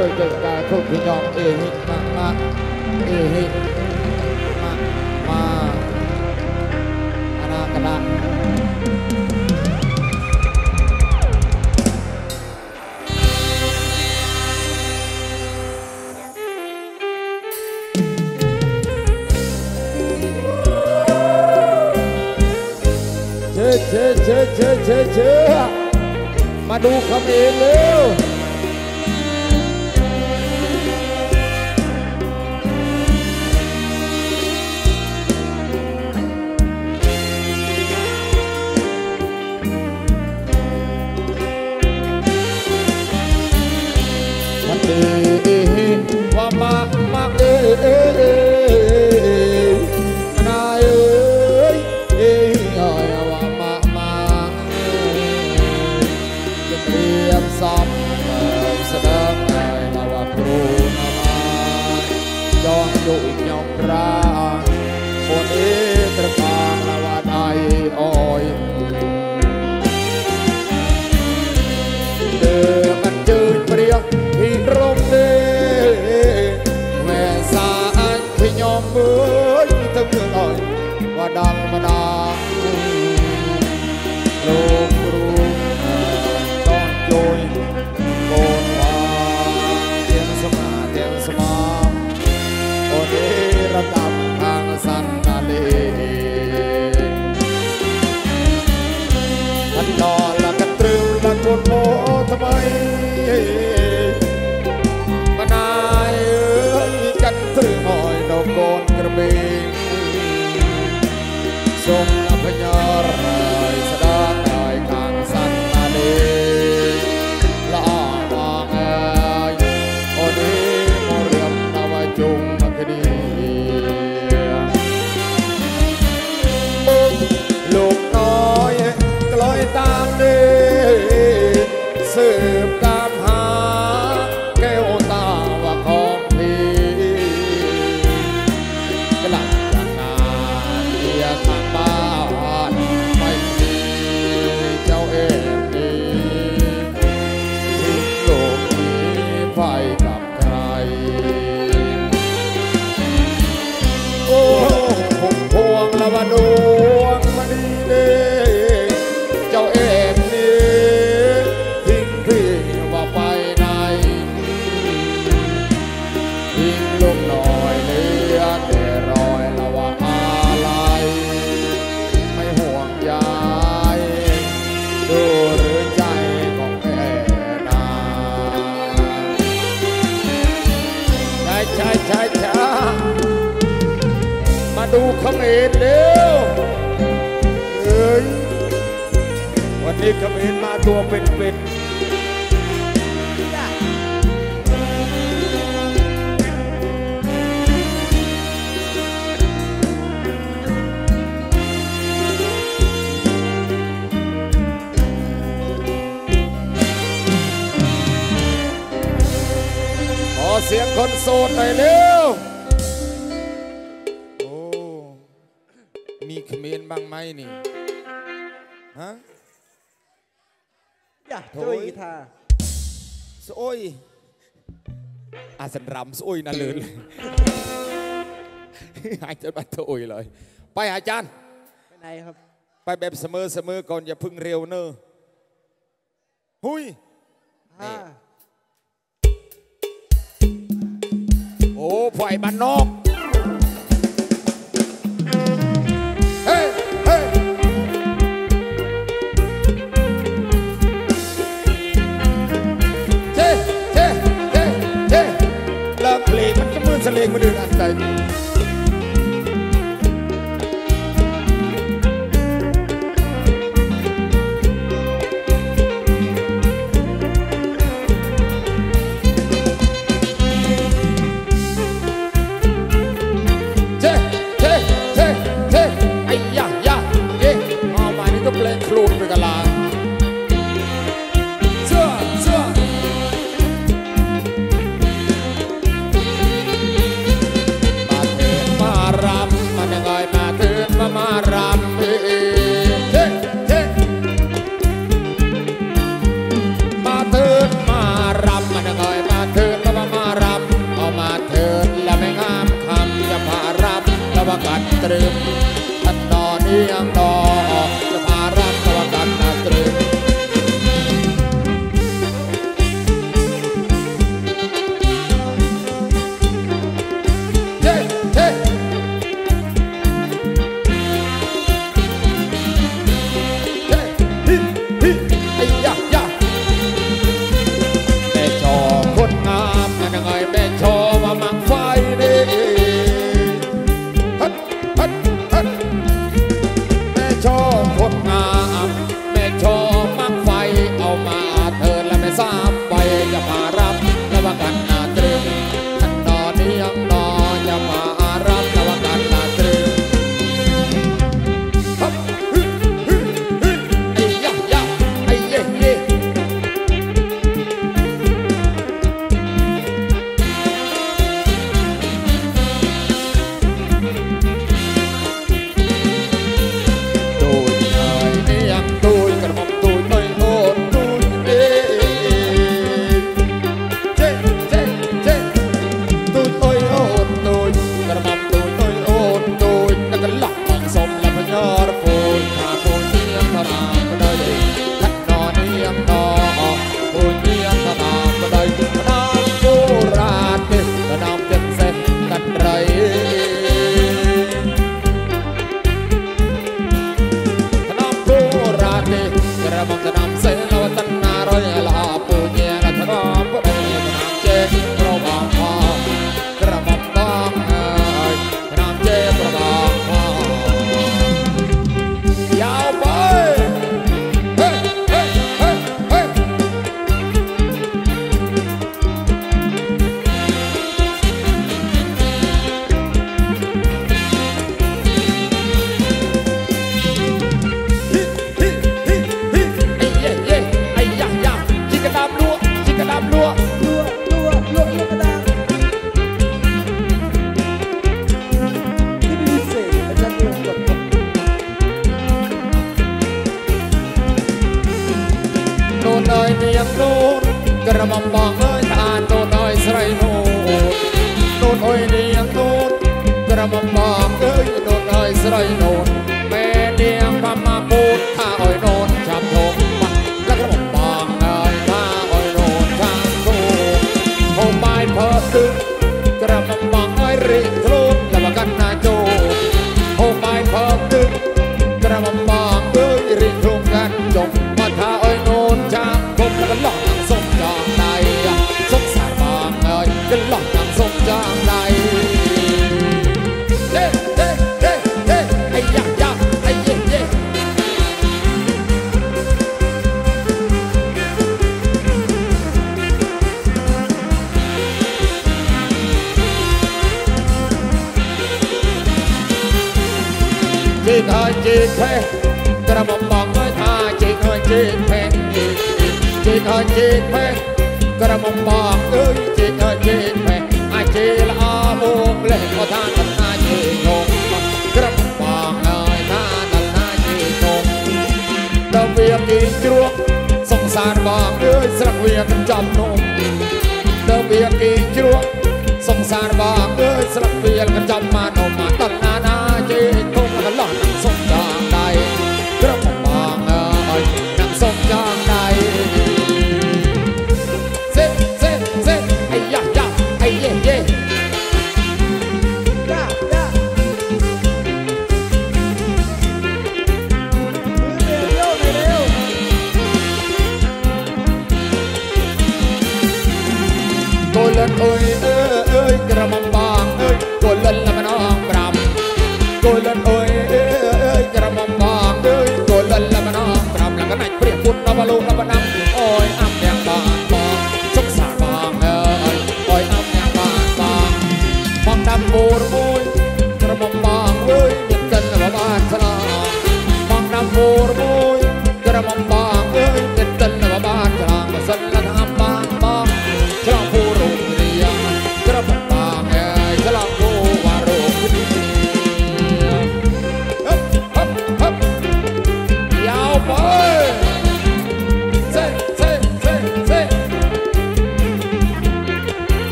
ช่วยเกิดการทุกพี่น้องเอหิมามากเอหิ no โอ้ Soy asan ram soy na lớn anh cho bắt ต้ยเลยไปอาจารย์ ไปไหนครับ ไปแบบเสมอเสมอก่อนอย่าพึ่งเร็วเนอะหุยนี่โอ้ฝ่ายบ้านนอก เลงมาดื่มอันใจ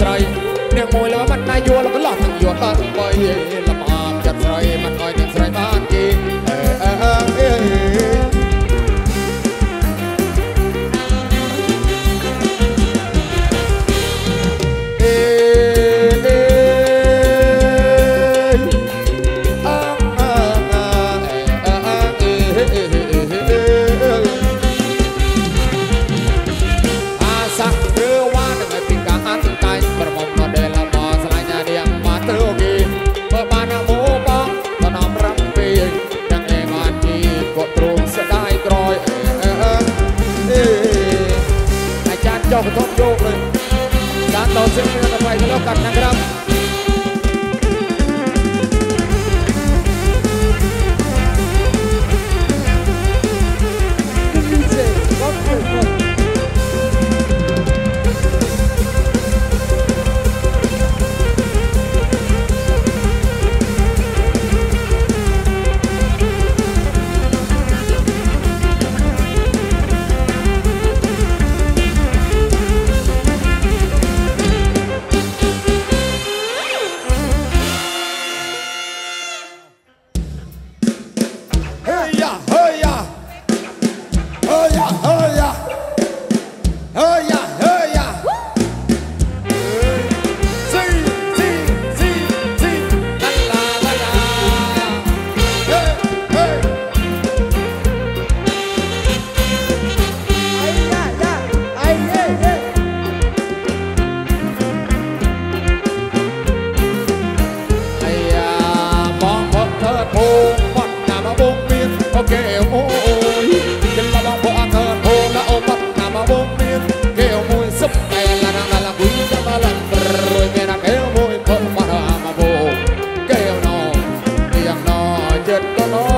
ស្រ័យព្រះមួយលវណ្ណាយោលក៏ឡោះទាំងយោតតបី Serena, Pai, Locan, Nagram, Good, good Lord.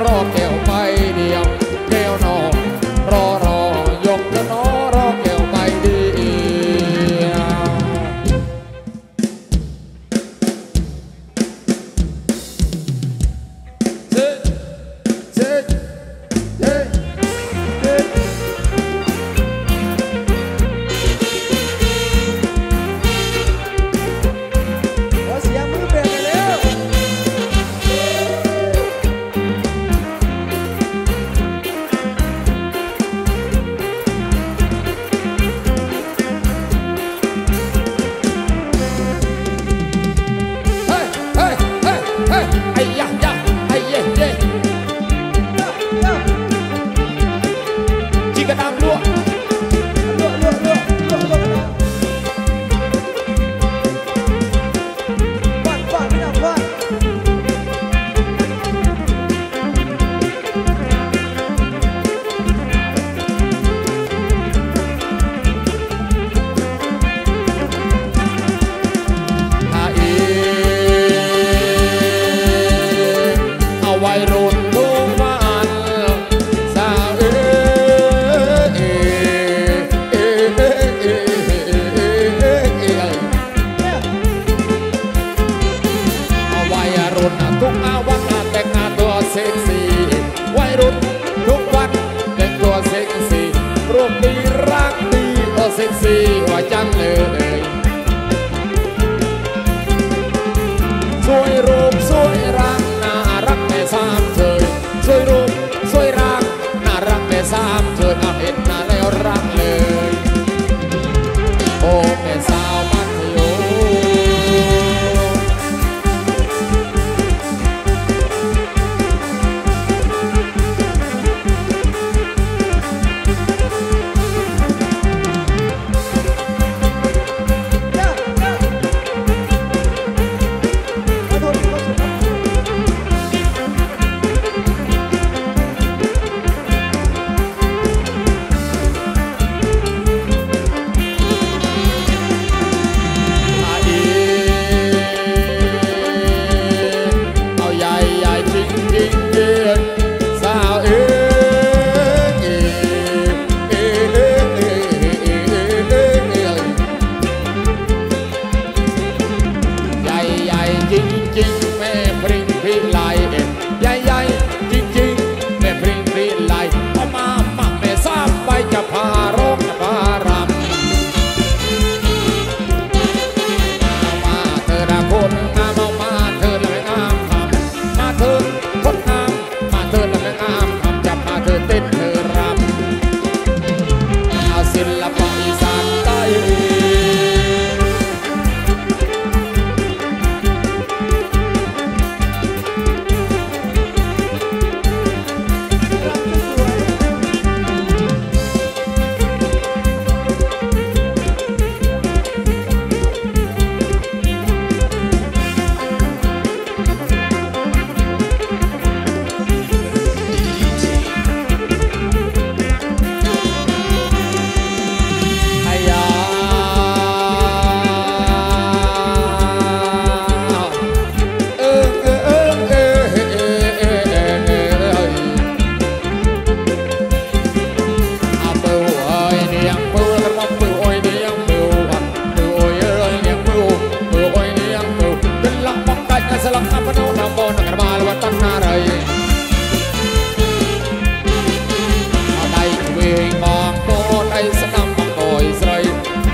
carote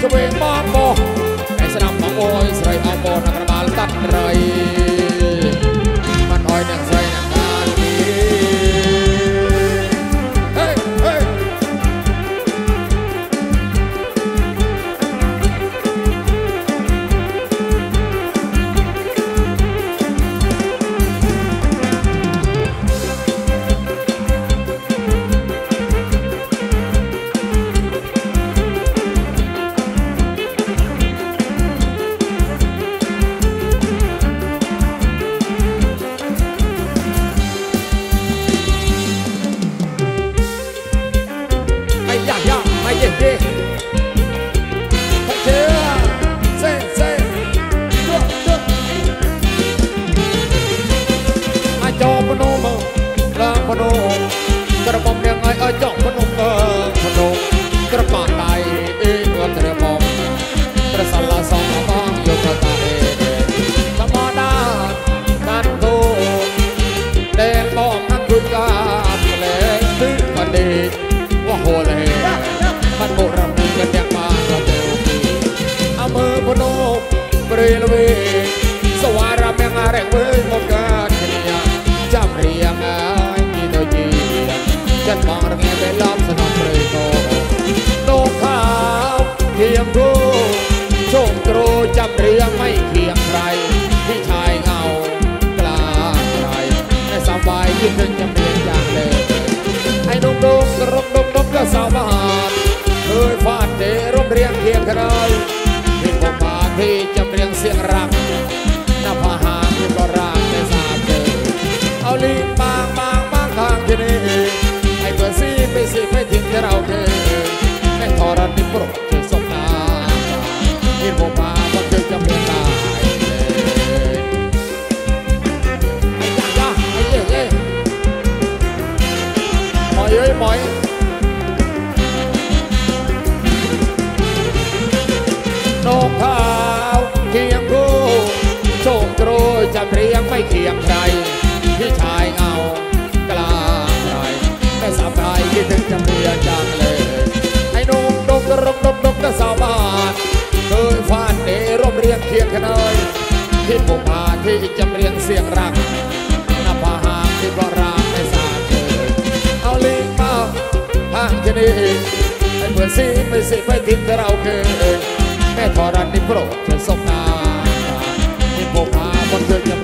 ឆ្វេងបោះបោះឯស្ដាប់បងអើយស្រីអោបោះនៅក្បាលតាត់ត្រី Corre, lo ve, so ara me agarre, สบายยิ่งจำเรียงอย่างเลยไอ้นุ่มนุ่มกระรบนุ่มนุ่มก็สาวมหาดเคยฟาดเดร่มเรียงเคียงกันเลยที่ผมมาที่จำเรียงเสียงรักหน้าผาหางก็รักไม่ทราบเจอเอาลีบางบางบางทางที่นี่ไอ้เบอร์ซี่ไม่สิไม่ทิ้งที่เราเคยแม่ทอรันที่โปรด ไม่เคียงใครพี่ชายเงากลางไรแต่สาวไทยคิดถึงจำเรียงจังเลยไอ้นุ่มนกกระรบนกนกกระสาวบ้านเคยฟาดเอร่มเรียงเคียงกันเลยที่ผมพาที่จำเรียงเสียงรักหน้าผาหางที่เพราะราไม่สาดเจอเอาลิงมาห่างจะนี่ไอ้เพื่อนซีไม่สิไม่ทิ้งเราเคยแม่ทอรันนี่โปรดเธอสมนาที่ผมพาคนเคย